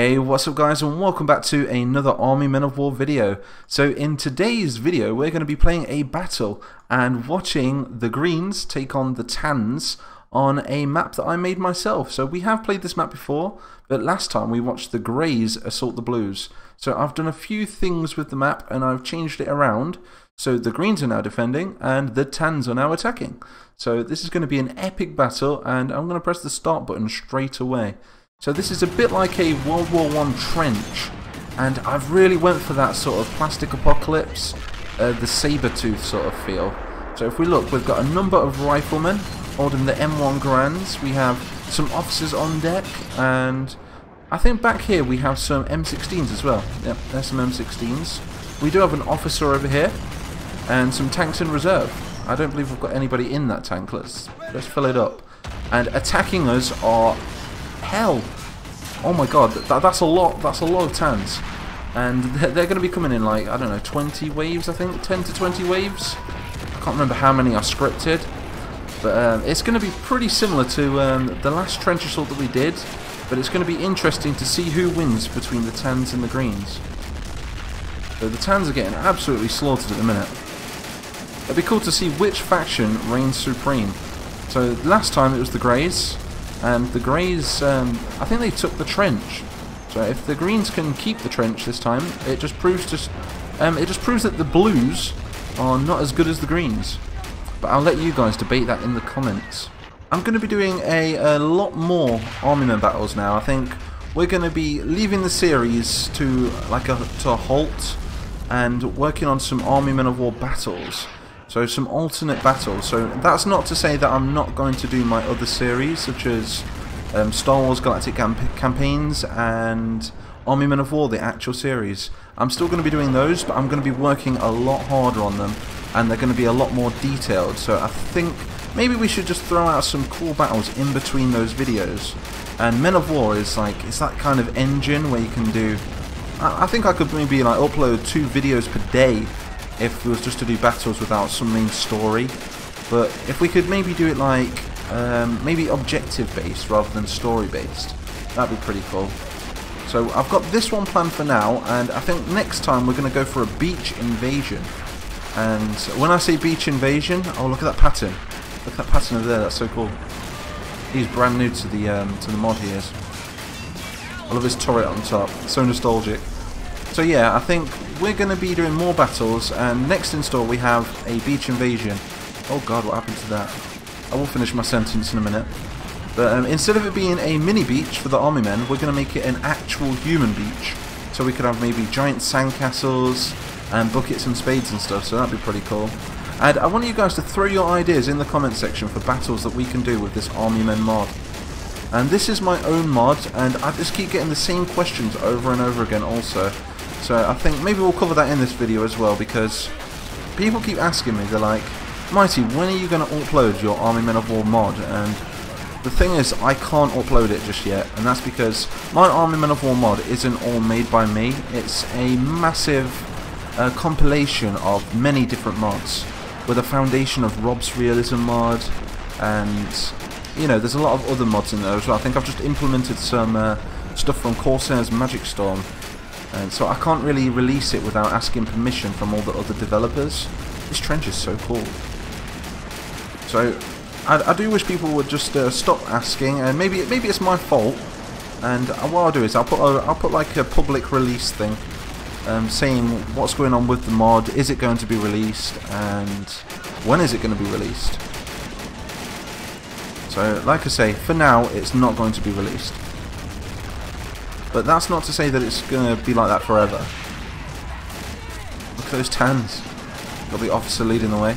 Hey, what's up guys and welcome back to another Army Men of War video. So in today's video we're going to be playing a battle and watching the Greens take on the Tans on a map that I made myself. So we have played this map before, but last time we watched the Greys assault the Blues. So I've done a few things with the map and I've changed it around. So the Greens are now defending and the Tans are now attacking. So this is going to be an epic battle and I'm going to press the start button straight away. So this is a bit like a World War One trench, and I've really went for that sort of plastic apocalypse, uh, the saber tooth sort of feel. So if we look, we've got a number of riflemen holding the M1 Garands, we have some officers on deck, and I think back here we have some M16s as well. Yep, there's some M16s. We do have an officer over here, and some tanks in reserve. I don't believe we've got anybody in that tank. Let's let's fill it up. And attacking us are hell. Oh my god, that, that's a lot, that's a lot of tans. And they're, they're going to be coming in like, I don't know, 20 waves I think, 10 to 20 waves. I can't remember how many are scripted. But um, it's going to be pretty similar to um, the last trench assault that we did. But it's going to be interesting to see who wins between the tans and the greens. So the tans are getting absolutely slaughtered at the minute. It'd be cool to see which faction reigns supreme. So last time it was the Greys, and the Greys, um, I think they took the trench. So if the Greens can keep the trench this time, it just proves just, um, it just proves that the Blues are not as good as the Greens. But I'll let you guys debate that in the comments. I'm going to be doing a, a lot more Army Men battles now. I think we're going to be leaving the series to like a to a halt and working on some Army Men of War battles. So some alternate battles. So that's not to say that I'm not going to do my other series, such as um, Star Wars Galactic Camp Campaigns and Army Men of War, the actual series. I'm still going to be doing those, but I'm going to be working a lot harder on them, and they're going to be a lot more detailed. So I think maybe we should just throw out some cool battles in between those videos. And Men of War is like, it's that kind of engine where you can do... I, I think I could maybe like upload two videos per day if it was just to do battles without some main story. But if we could maybe do it like, um, maybe objective based rather than story based, that'd be pretty cool. So I've got this one planned for now, and I think next time we're going to go for a beach invasion. And when I say beach invasion, oh look at that Patton. Look at that Patton over there, that's so cool. He's brand new to the um, to the mod he is. I love his turret on top, so nostalgic. So yeah, I think we're going to be doing more battles, and next install we have a beach invasion. Oh god, what happened to that? I will finish my sentence in a minute. But um, instead of it being a mini beach for the army men, we're going to make it an actual human beach. So we could have maybe giant sandcastles and buckets and spades and stuff, so that'd be pretty cool. And I want you guys to throw your ideas in the comment section for battles that we can do with this army men mod. And this is my own mod, and I just keep getting the same questions over and over again also. So I think maybe we'll cover that in this video as well because people keep asking me, they're like, Mighty, when are you going to upload your Army Men of War mod? And the thing is, I can't upload it just yet, and that's because my Army Men of War mod isn't all made by me. It's a massive uh, compilation of many different mods, with a foundation of Robz Realism mod, and you know, there's a lot of other mods in there as well. I think I've just implemented some uh, stuff from Corsair's Magic Storm and so I can't really release it without asking permission from all the other developers. This trench is so cool. So I, I do wish people would just uh, stop asking, and maybe maybe it's my fault. And what I'll do is I'll put a, I'll put like a public release thing, um, saying what's going on with the mod, is it going to be released, and when is it going to be released. So like I say, for now it's not going to be released. But that's not to say that it's going to be like that forever. Look at those tans. Got the officer leading the way.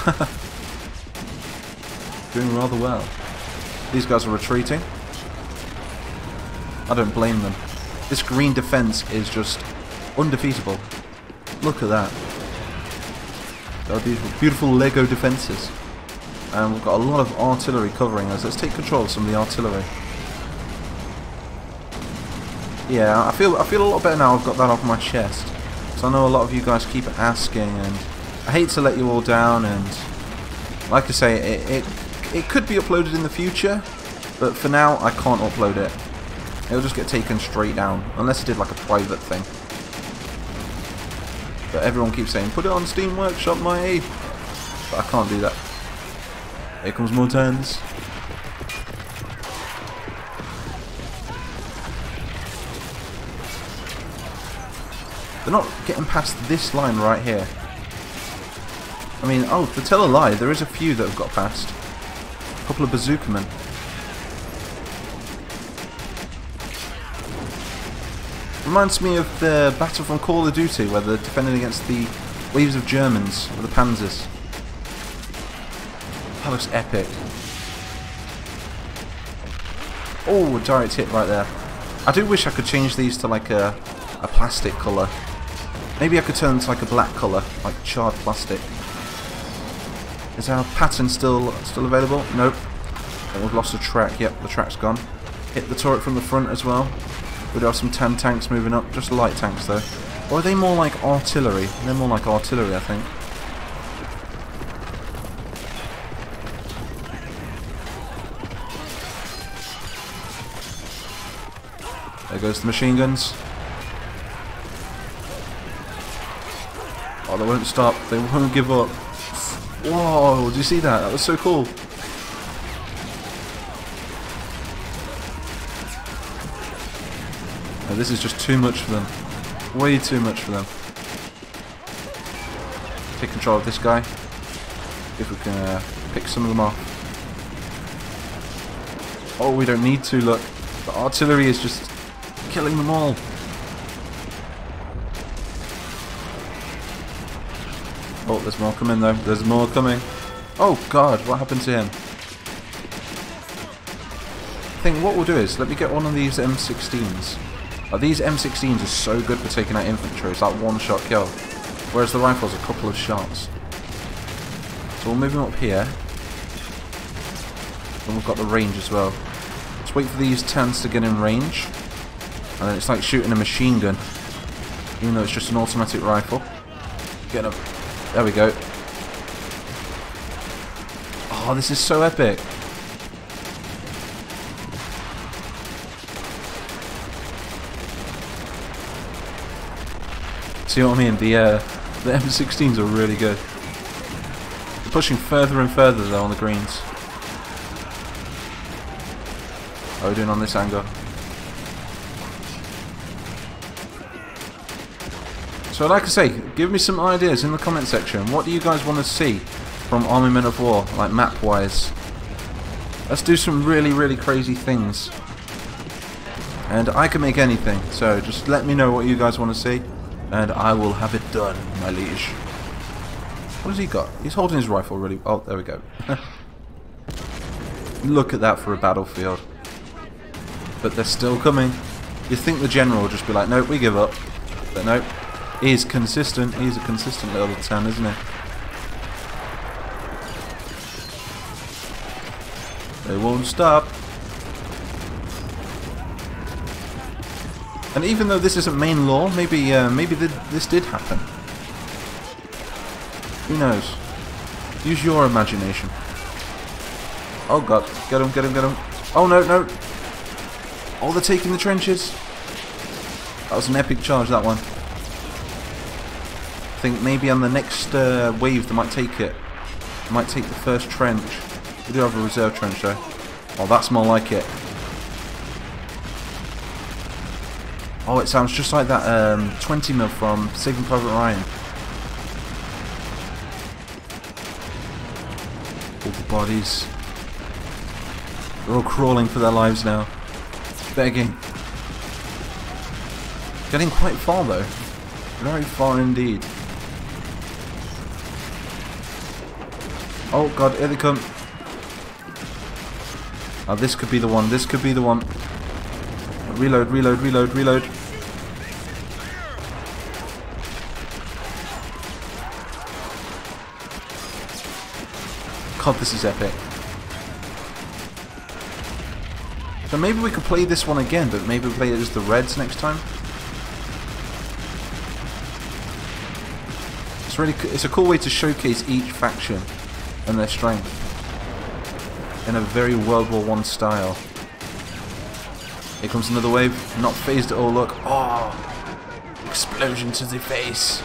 Doing rather well. These guys are retreating. I don't blame them. This green defense is just undefeatable. Look at that. They're beautiful, beautiful Lego defenses. And we've got a lot of artillery covering us. Let's take control of some of the artillery. Yeah, I feel I feel a lot better now I've got that off my chest. So I know a lot of you guys keep asking and I hate to let you all down and like I say, it, it, it could be uploaded in the future, but for now I can't upload it. It'll just get taken straight down, unless it did like a private thing. But everyone keeps saying, put it on Steam Workshop, my But I can't do that. Here comes more turns. They're not getting past this line right here. I mean, oh, to tell a lie, there is a few that have got past. A couple of bazooka men. Reminds me of the battle from Call of Duty where they're defending against the waves of Germans, or the Panzers. That looks epic. Oh, a direct hit right there. I do wish I could change these to like a, a plastic colour. Maybe I could turn to like a black colour, like charred plastic. Is our Patton still still available? Nope. we've lost the track. Yep, the track's gone. Hit the turret from the front as well. We do have some tan tanks moving up, just light tanks though. Or are they more like artillery? They're more like artillery, I think. There goes the machine guns. They won't stop. They won't give up. Whoa, did you see that? That was so cool. this is just too much for them. Way too much for them. Take control of this guy. If we can uh, pick some of them off. Oh, we don't need to, look. The artillery is just killing them all. There's more coming though. There's more coming. Oh god, what happened to him? I think what we'll do is, let me get one of these M16s. Uh, these M16s are so good for taking out infantry, it's like one shot kill. Whereas the rifle's a couple of shots. So we'll move them up here. And we've got the range as well. Let's wait for these tanks to get in range. And then it's like shooting a machine gun. Even though it's just an automatic rifle. Get up. There we go. Oh, this is so epic. See what I mean? The uh, the M16s are really good. They're pushing further and further though on the greens. Doing on this angle? So like I say, give me some ideas in the comment section. What do you guys want to see from Army Men of War, like map wise? Let's do some really, really crazy things. And I can make anything, so just let me know what you guys want to see and I will have it done, my liege. What has he got? He's holding his rifle really... Oh, there we go. Look at that for a battlefield. But they're still coming. you think the general will just be like, nope, we give up. But nope. He's consistent. He's a consistent little 10, isn't he? They won't stop. And even though this isn't main lore, maybe uh, maybe th this did happen. Who knows? Use your imagination. Oh god, get him, get him, get him. Oh no, no. Oh, they're taking the trenches. That was an epic charge, that one. Think maybe on the next uh, wave they might take it. They might take the first trench. We do have a reserve trench though. Oh, that's more like it. Oh, it sounds just like that um, 20 mil from Saving Private Ryan. All the bodies. They're all crawling for their lives now. Begging. Getting quite far though. Very far indeed. Oh god, here they come. Oh, this could be the one. This could be the one. Reload, reload, reload, reload. God, this is epic. So maybe we could play this one again, but maybe we play it as the Reds next time. It's really, it's a cool way to showcase each faction and their strength in a very World War One style. Here comes another wave. Not phased at all, look. Oh! Explosion to the face.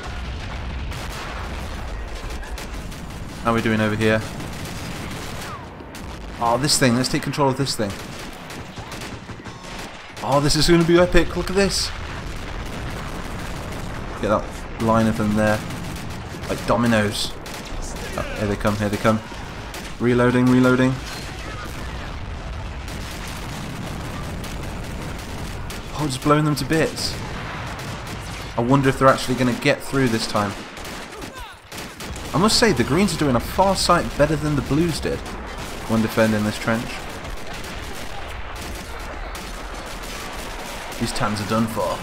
How are we doing over here? Oh, this thing. Let's take control of this thing. Oh, this is going to be epic. Look at this. Get that line of them there. Like dominoes. Oh, here they come, here they come. Reloading, reloading. Oh, just blowing them to bits. I wonder if they're actually going to get through this time. I must say, the Greens are doing a far sight better than the Blues did when defending this trench. These tans are done for.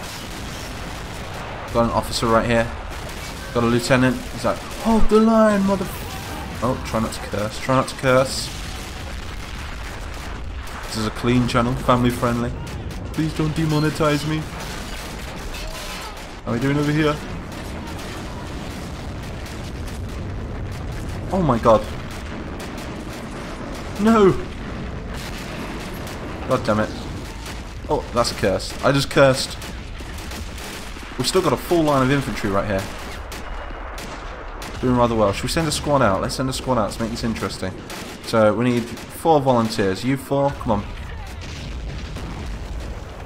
Got an officer right here. Got a lieutenant. He's like, hold the line, mother... Oh, try not to curse. Try not to curse. This is a clean channel, family friendly. Please don't demonetize me. How are we doing over here? Oh my god. No! God damn it. Oh, that's a curse. I just cursed. We've still got a full line of infantry right here. Doing rather well. Should we send a squad out? Let's send a squad out to make this interesting. So, we need four volunteers. You four? Come on.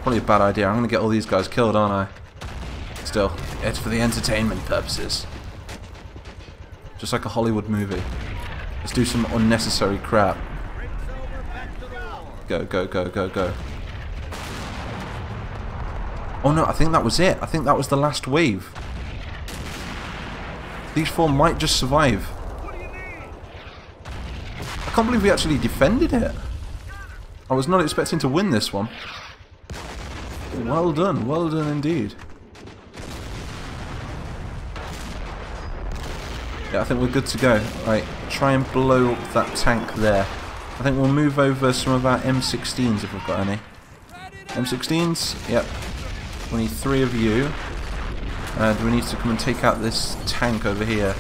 Probably a bad idea. I'm going to get all these guys killed, aren't I? Still, it's for the entertainment purposes. Just like a Hollywood movie. Let's do some unnecessary crap. Go, go, go, go, go. Oh no, I think that was it. I think that was the last wave. These four might just survive. I can't believe we actually defended it. I was not expecting to win this one. Well done, well done indeed. Yeah, I think we're good to go. Right, try and blow up that tank there. I think we'll move over some of our M16s if we've got any. M16s? Yep. We need three of you. And we need to come and take out this tank over here.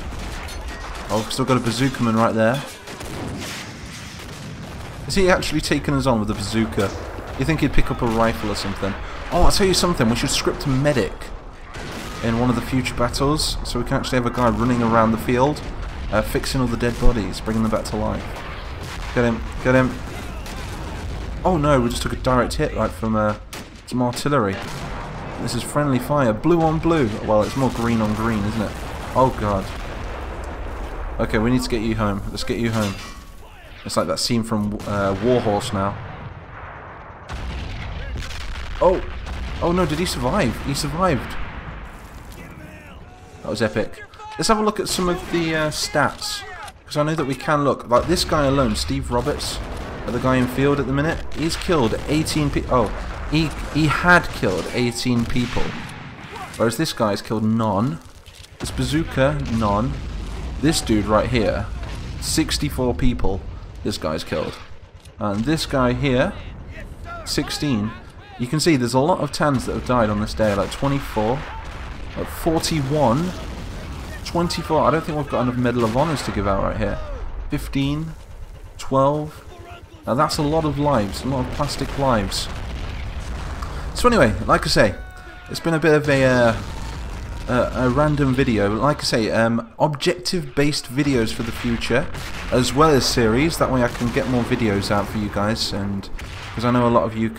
Oh, I've still got a bazookaman right there. Is he actually taking us on with a bazooka? You think he'd pick up a rifle or something? Oh, I'll tell you something. We should script a medic in one of the future battles, so we can actually have a guy running around the field, uh, fixing all the dead bodies, bringing them back to life. Get him, get him. Oh no, we just took a direct hit right from uh, some artillery. This is friendly fire. Blue on blue. Well, it's more green on green, isn't it? Oh god. Okay, we need to get you home. Let's get you home. It's like that scene from uh, Warhorse now. Oh! Oh no, did he survive? He survived. That was epic. Let's have a look at some of the uh, stats. Because I know that we can look. Like this guy alone, Steve Roberts, the guy in field at the minute, he's killed 18 people. Oh, he, he had killed 18 people. Whereas this guy's killed none. This bazooka, none. This dude right here, 64 people this guy's killed. And this guy here, 16. You can see there's a lot of tans that have died on this day, like 24, like 41, 24. I don't think we've got enough Medal of Honors to give out right here. 15, 12. Now that's a lot of lives, a lot of plastic lives. So anyway, like I say, it's been a bit of a, uh, a random video. Like I say, um, objective-based videos for the future, as well as series. That way I can get more videos out for you guys. And because I know a lot of you,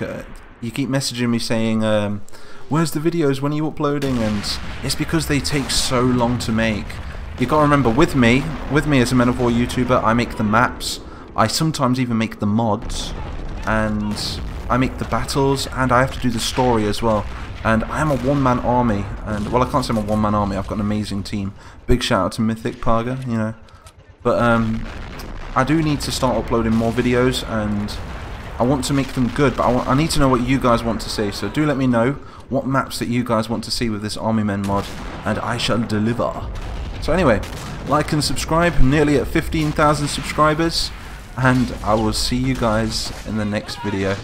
you keep messaging me saying, um, "Where's the videos? When are you uploading?" And it's because they take so long to make. You got to remember, with me, with me as a Men of War YouTuber, I make the maps. I sometimes even make the mods, and I make the battles, and I have to do the story as well. And I am a one-man army, and well, I can't say I'm a one-man army. I've got an amazing team. Big shout out to Mythic Paga, you know. But um, I do need to start uploading more videos, and I want to make them good. But I, want, I need to know what you guys want to see. So do let me know what maps that you guys want to see with this Army Men mod, and I shall deliver. So anyway, like and subscribe. Nearly at 15,000 subscribers, and I will see you guys in the next video.